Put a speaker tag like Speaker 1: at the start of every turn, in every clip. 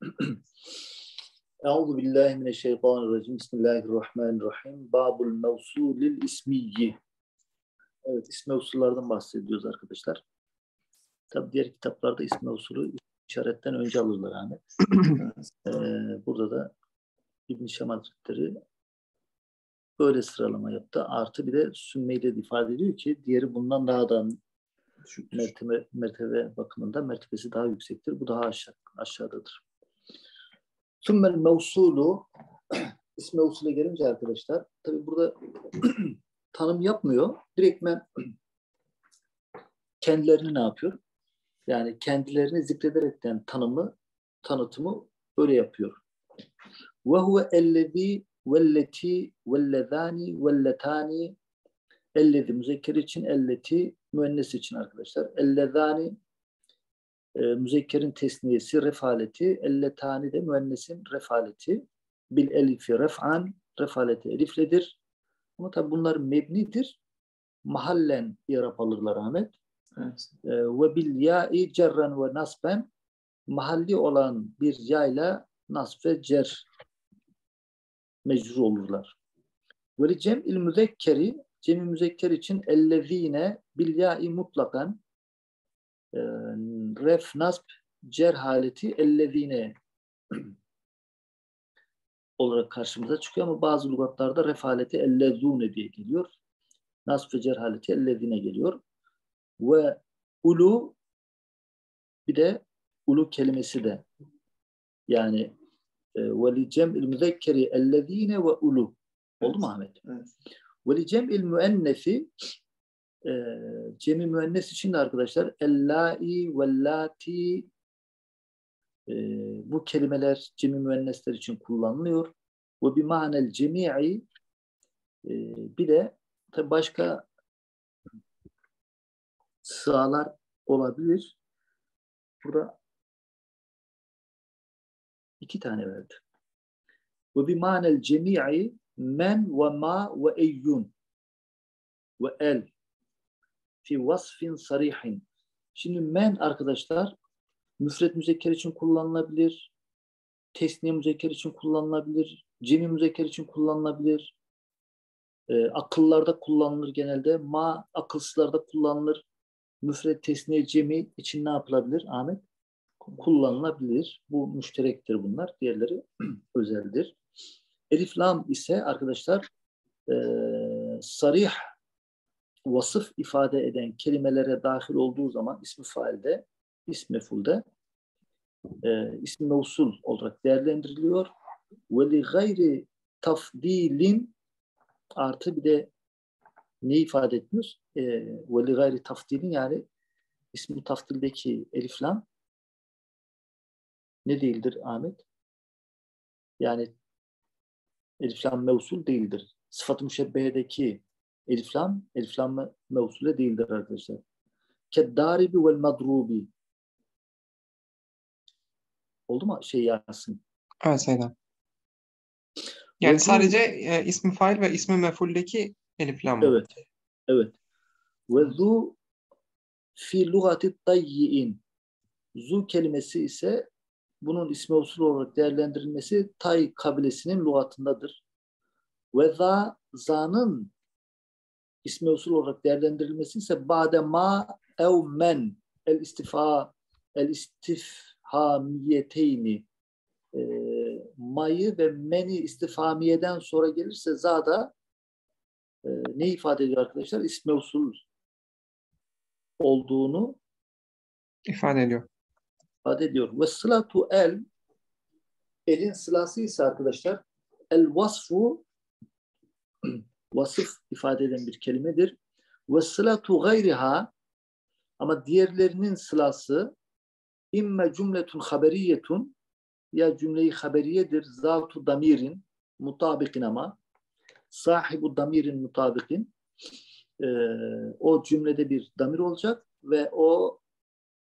Speaker 1: Euzu billahi mineşşeytanirracim. Bismillahirrahmanirrahim. Babul mevsulil ismiyyi. Evet, ismi usullardan bahsediyoruz arkadaşlar. Tabi diğer kitaplarda ismi usulü işaretten önce alırlar Ahmet. ee, burada da İbn-i Şam Hazretleri böyle sıralama yaptı. Artı bir de sümmeyle ifade ediyor ki diğeri bundan daha da mertebe, mertebe bakımında mertebesi daha yüksektir. Bu daha aşağı, aşağıdadır. Sümmel mevsulu ismi usule gelince arkadaşlar tabi burada tanım yapmıyor. Direktmen kendilerini ne yapıyor? Yani kendilerini zikrederekten tanımı, tanıtımı öyle yapıyor. Ve huve ellezî velleti vellezâni velletâni ellezi müzekker için elleti müennes için arkadaşlar. Ellezâni e, müzekkerin tesniyesi refaleti, elletani de müennesin refaleti. Bil elifi ref'an, refaleti elifledir. Ama tabi bunlar mebnidir. Mahallen yarap alırlar Ahmet. Evet. E, ve bil ya'i cerren ve nasben mahalli olan bir yayla nasb ve cer mecrur olurlar. Ve cem'il müzekkeri cem müzekker için ellezine bil ya'i mutlakan e, ref nasb cer haleti ellezine olarak karşımıza çıkıyor ama bazı lügatlarda ref haleti ellezune diye geliyor. Nasb ve cer haleti ellezine geliyor. Ve ulu bir de ulu kelimesi de yani e, ve li cem'il müzekkeri ellezine ve ulu. Oldu mu Ahmet? Evet. Ve li cem'il müennesi e, cemi müennes için de arkadaşlar ellai vellati e, bu kelimeler cemi müennesler için kullanılıyor. Ve bir manel cemi'i e, bir de tabi başka sıralar olabilir. Burada iki tane verdi. Ve bir manel cemi'i men ve ma ve eyyun ve el fi vasfin sarihin. Şimdi men arkadaşlar müfret müzekker için kullanılabilir. Tesniye müzekker için kullanılabilir. Cemi müzekker için kullanılabilir. E, akıllarda kullanılır genelde. Ma akılsızlarda kullanılır. Müfret tesniye cemi için ne yapılabilir Ahmet? Kullanılabilir. Bu müşterektir bunlar. Diğerleri özeldir. Elif lam ise arkadaşlar e, sarih vasıf ifade eden kelimelere dahil olduğu zaman ismi failde, ismi mefulde e, ismi mevsul olarak değerlendiriliyor. Ve li gayri tafdilin artı bir de ne ifade etmiyor? E, ve li gayri tafdilin yani ismi tafdildeki eliflam ne değildir Ahmet? Yani eliflam mevsul değildir. Sıfat-ı müşebbehedeki Eliflam, eliflam mevsule değildir arkadaşlar. Keddaribi vel madrubi. Oldu mu şey yazsın?
Speaker 2: Evet Seydan. Yani sadece e, ismi fail ve ismi mefuldeki eliflam.
Speaker 1: Evet. Evet. Ve zu fi lugati tayyi'in. Zu kelimesi ise bunun ismi usul olarak değerlendirilmesi Tay kabilesinin lugatındadır. Ve za zanın ismi usul olarak değerlendirilmesi ise bade ma ev men el istifa el istifhamiyeteyni e, mayı ve meni istifamiyeden sonra gelirse zada e, ne ifade ediyor arkadaşlar? İsmi usul olduğunu
Speaker 2: ifade ediyor.
Speaker 1: ifade ediyor. Ve sılatu el elin sılası ise arkadaşlar el vasfu vasıf ifade eden bir kelimedir. Ve sılatu gayriha ama diğerlerinin sılası imme cümletun haberiyetun ya cümleyi haberiyedir zatu damirin mutabikin ama sahibu damirin mutabikin e, o cümlede bir damir olacak ve o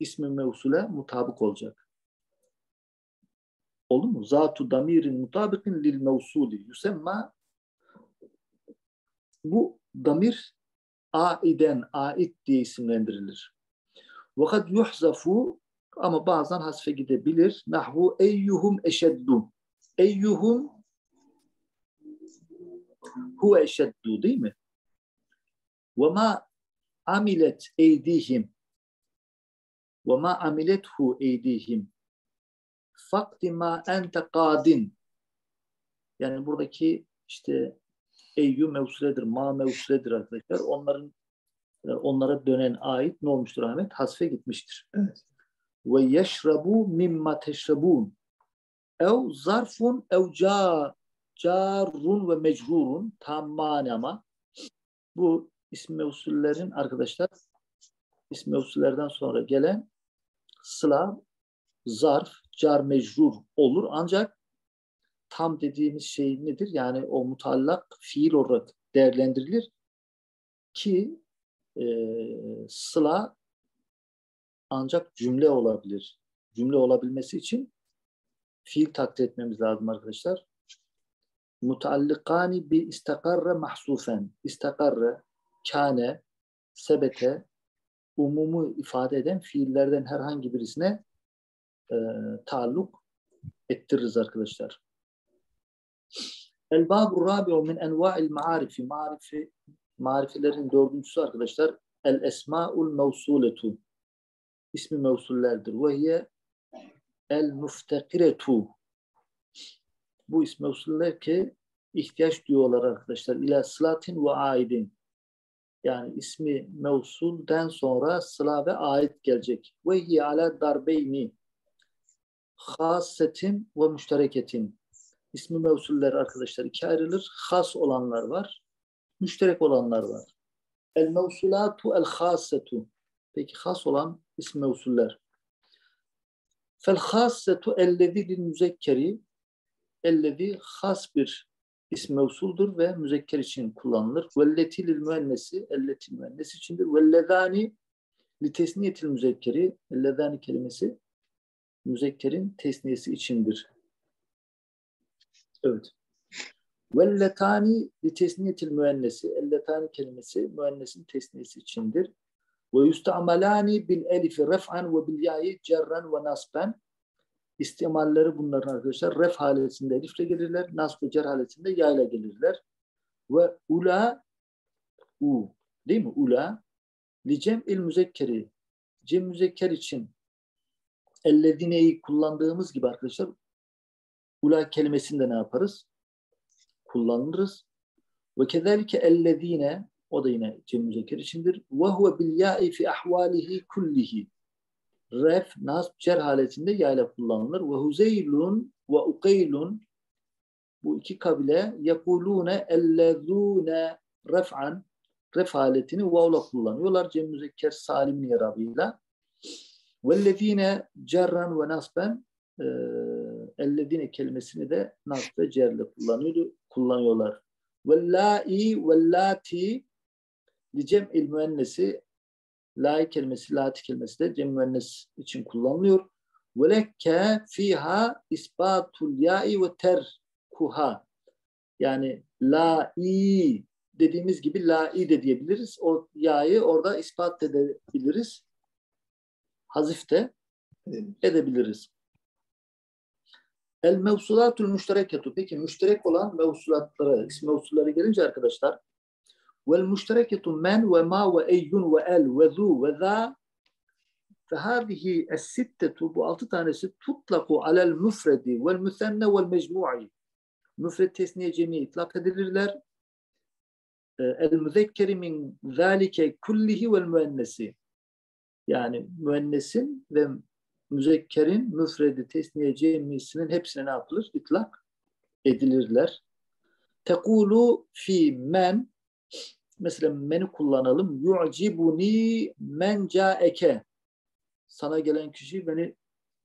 Speaker 1: ismi mevsule mutabık olacak. Oldu mu? Zatu damirin mutabikin lil mevsuli yusemma bu damir aiden, ait diye isimlendirilir. Vakat yuhzafu Ama bazen hasfe gidebilir. Nahvu eyyuhum eşeddu. Eyyuhum hu eşeddu değil mi? Ve ma amilet eydihim ve ma amilethu eydihim fakti ma ente kadin yani buradaki işte eyyü mevsuledir, ma mevsuledir arkadaşlar. Onların e, onlara dönen ait ne olmuştur Ahmet? Hasfe gitmiştir. Evet. Ve yeşrabu mimma teşrabun ev zarfun ev ca carun ve mecrurun tam ama bu isim mevsullerin arkadaşlar isim mevsullerden sonra gelen sıla zarf, car mecrur olur. Ancak tam dediğimiz şey nedir? Yani o mutallak fiil olarak değerlendirilir ki e, sıla ancak cümle olabilir. Cümle olabilmesi için fiil takdir etmemiz lazım arkadaşlar. Mutallikani bi istakarre mahsufen. İstakarre, kane, sebete, umumu ifade eden fiillerden herhangi birisine e, taalluk ettiririz arkadaşlar. El babu rabi'u min enva'il ma'arifi. Marifi, marifelerin dördüncüsü arkadaşlar. El esma'ul mevsuletu. İsmi mevsullerdir. Ve hiye el muftekiretu. Bu ismi mevsuller ki ihtiyaç duyuyorlar arkadaşlar. İla slatin ve aidin. Yani ismi mevsulden sonra sıla ve ait gelecek. Ve hiye ala darbeyni. Hasetin ve müştereketin. İsmi mevsuller arkadaşlar iki ayrılır. Has olanlar var. Müşterek olanlar var. El mevsulatu el hasetu. Peki has olan isim mevsuller. Fel hassetu ellezi lil müzekkeri ellezi has bir isim mevsuldur ve müzekker için kullanılır. Velleti lil müennesi elleti müennesi içindir. Vellezani li tesniyetil müzekkeri ellezani kelimesi müzekkerin tesniyesi içindir. Evet. Velletani li tesniyetil müennesi elletani kelimesi müennesin tesniyesi içindir. Ve yustamalani bil elifi ref'an ve bil ya'i cerran ve nasben. İstimalleri bunların arkadaşlar ref halesinde elifle gelirler, nasb ve cer halesinde ya ile gelirler. Ve ula u değil mi? Ula li cem'il müzekkeri cem müzekker için elledineyi kullandığımız gibi arkadaşlar ula kelimesinde ne yaparız? Kullanırız. Ve kezalike ellezine o da yine cem müzekker içindir. Ve huve bil ya'i fi ahvalihi kullihi. Ref, nasb, cer haletinde yayla kullanılır. Ve huzeylun ve uqeylun bu iki kabile yekulune ellezune ref'an ref haletini vavla kullanıyorlar. Cem müzekker salim yarabıyla. Vellezine cerran ve nasben ellezine kelimesini de nasb ve cerle kullanıyor, kullanıyorlar. Vellai vellati li cem'il müennesi lai kelimesi, lati kelimesi de cem müennes için kullanılıyor. Velekke fiha isbatul ya'i ve terkuha. Yani la'i dediğimiz gibi la'i de diyebiliriz. O ya'yı orada ispat edebiliriz. Hazif de edebiliriz. El mevsulatul müştereketu. Peki müşterek olan mevsulatlara, isim mevsullara gelince arkadaşlar. Vel müştereketu men ve ma ve eyyun ve el ve zu ve za ve hâzihi es-sittetu bu altı tanesi tutlaku alel müfredi vel müsenne vel mecmu'i müfred tesniye cemi itlak edilirler. Ee, el müzekkeri min zalike kullihi vel müennesi yani müennesin ve müzekkerin müfredi tesniye cemisinin hepsine ne yapılır? İtlak edilirler. Tekulu fi men mesela men'i kullanalım. Yu'cibuni men ca'eke sana gelen kişi beni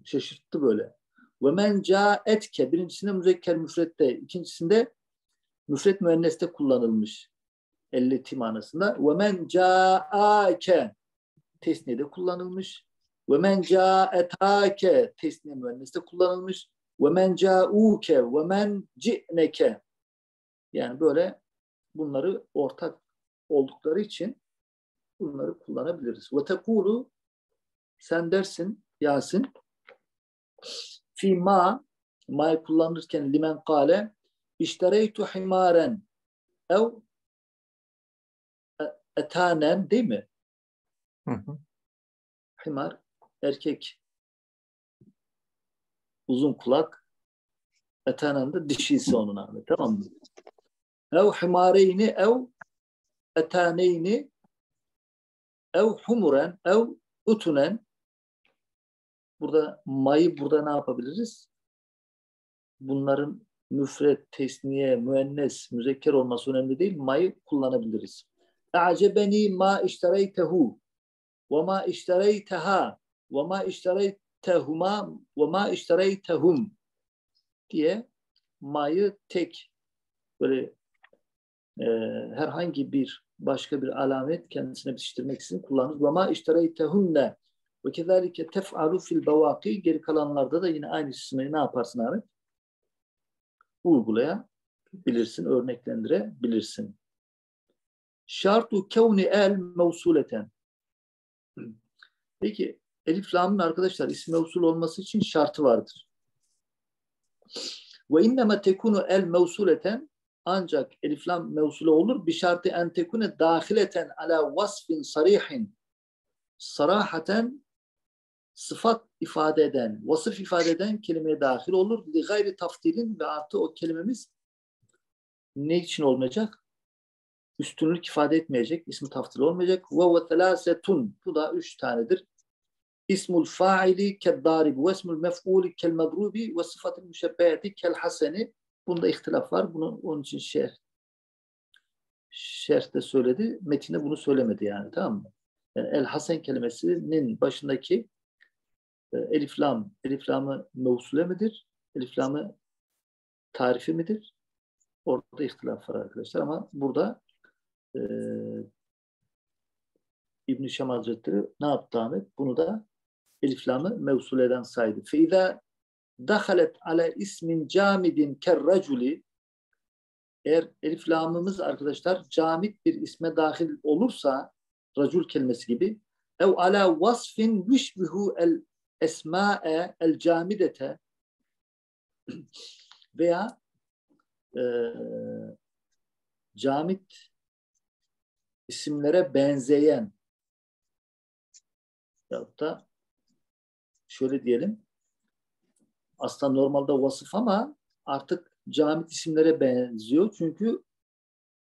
Speaker 1: şaşırttı böyle. Ve men ca'etke birincisinde müzekker müfrette, ikincisinde müfret müenneste kullanılmış. Elleti manasında. Ve men ca'ake tesniyede kullanılmış. Ve men ca'etake tesniye müenneste kullanılmış. Ve men ca'uke ve men ci'neke. Yani böyle bunları ortak oldukları için bunları kullanabiliriz. Ve tekulu sen dersin Yasin. Fi ma ma'yı kullanırken limen kale iştereytu himaren ev etanen değil mi?
Speaker 2: Hı hı.
Speaker 1: Himar erkek uzun kulak etanen de dişisi onun abi tamam mı? Ev himareyni ev etaneyni ev humuren ev utunen burada mayı burada ne yapabiliriz? Bunların müfret, tesniye, müennes, müzekker olması önemli değil. Mayı kullanabiliriz. E'acebeni ma iştereytehu ve ma iştereyteha ve ma iştereytehuma ve ma iştereytehum diye mayı tek böyle e, herhangi bir başka bir alamet kendisine bitiştirmek için kullanırız. Ve ma iştereytehunne ve kezalike tef'alu fil bevaki geri kalanlarda da yine aynı ismi ne yaparsın abi? Uygulayabilirsin, örneklendirebilirsin. Şartu kevni el mevsuleten. Peki elif lamın arkadaşlar isim mevsul olması için şartı vardır. Ve inneme tekunu el mevsuleten ancak elif lam mevsule olur bir şartı en tekune dahileten ala vasfin sarihin sarahaten sıfat ifade eden, vasıf ifade eden kelimeye dahil olur. Li gayri taftilin ve artı o kelimemiz ne için olmayacak? Üstünlük ifade etmeyecek, ismi taftil olmayacak. Ve ve telasetun, bu da üç tanedir. İsmul faili keddaribi ve ismul mef'uli kel medrubi ve sıfatül müşebbeheti kel haseni. Bunda ihtilaf var. Bunu onun için şerh şerhte söyledi. Metinde bunu söylemedi yani tamam mı? Yani el hasen kelimesinin başındaki e, elif lam, elif lamı mevsule midir? Elif lamı tarifi midir? Orada ihtilaf var arkadaşlar ama burada e, İbn-i Şam Hazretleri ne yaptı Ahmet? Bunu da Elif lamı mevsul eden saydı. Feiza dahalet ale ismin camidin kerraculi eğer elif lamımız arkadaşlar camit bir isme dahil olursa racul kelimesi gibi ev ala vasfin yüşbihu el esma'e el camidete veya e, camit isimlere benzeyen ya da şöyle diyelim aslında normalde vasıf ama artık camit isimlere benziyor. Çünkü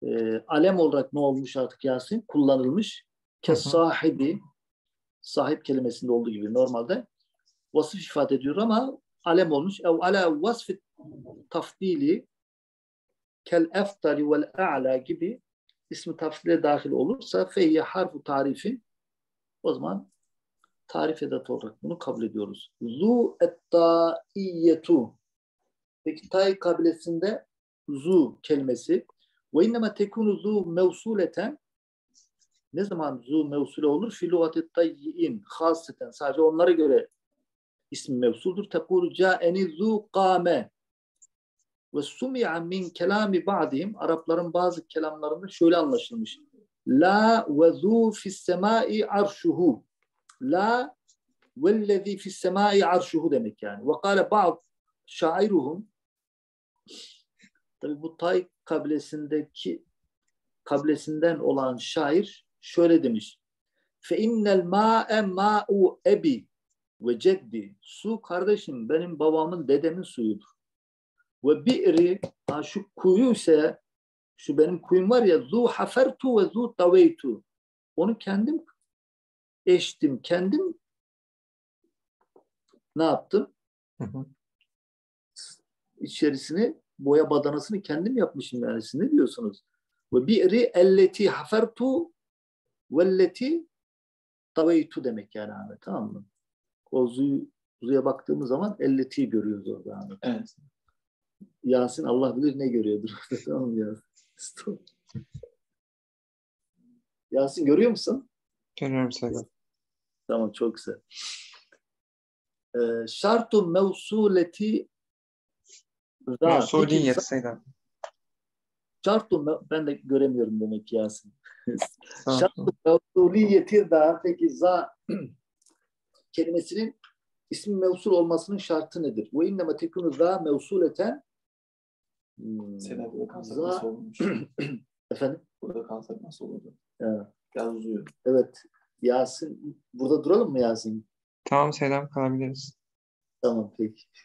Speaker 1: e, alem olarak ne olmuş artık Yasin? Kullanılmış. Kes sahibi sahip kelimesinde olduğu gibi normalde vasıf ifade ediyor ama alem olmuş. Ev ala vasfi tafdili kel eftali vel a'la gibi ismi tafdile dahil olursa feyye harfu tarifin o zaman tarif edat olarak bunu kabul ediyoruz. Zu ettaiyetu Peki tay kabilesinde zu kelimesi ve inneme tekunu zu mevsuleten ne zaman zu mevsule olur? Fi lugati tayyin haseten sadece onlara göre ismi mevsuldur. Tekulu ca'eni zu kame ve sumi'a min kelami ba'dihim Arapların bazı kelamlarında şöyle anlaşılmış. La ve zu fis semai arşuhu. La vellezî fis semai arşuhu demek yani. Ve kâle ba'd şairuhum Tabi bu Tay kabilesindeki kabilesinden olan şair şöyle demiş. Fe innel ma'e ma'u ebi ve ceddi. Su kardeşim benim babamın dedemin suyudur. Ve bi'ri ha şu kuyu ise şu benim kuyum var ya zu hafertu ve zu taveytu. Onu kendim eştim, kendim ne yaptım? Hı hı. İçerisini boya badanasını kendim yapmışım yani. Siz ne diyorsunuz? Ve bi'ri elleti hafertu velleti taveytu demek yani Ahmet tamam mı? O zuyu, zuya baktığımız zaman elleti görüyoruz orada Ahmet.
Speaker 2: Evet.
Speaker 1: Yasin Allah bilir ne görüyordur orada tamam mı Yasin? Yasin görüyor musun?
Speaker 2: Görüyorum Sedat.
Speaker 1: Tamam çok güzel. Ee, şartu mevsuleti
Speaker 2: Mevsuliyet Seyda.
Speaker 1: Şartu ben de göremiyorum demek ki Yasin. Şartu mevsuliyeti da peki za kelimesinin ismi mevsul olmasının şartı nedir? Bu inneme tekunu za mevsuleten hmm,
Speaker 3: Sena burada
Speaker 1: kanser
Speaker 3: nasıl olmuş?
Speaker 1: Efendim?
Speaker 3: Burada kanser nasıl oldu?
Speaker 1: Evet.
Speaker 3: Biraz uzuyor.
Speaker 1: Evet. Yasin burada duralım mı Yasin?
Speaker 2: Tamam selam kalabiliriz.
Speaker 1: Tamam peki.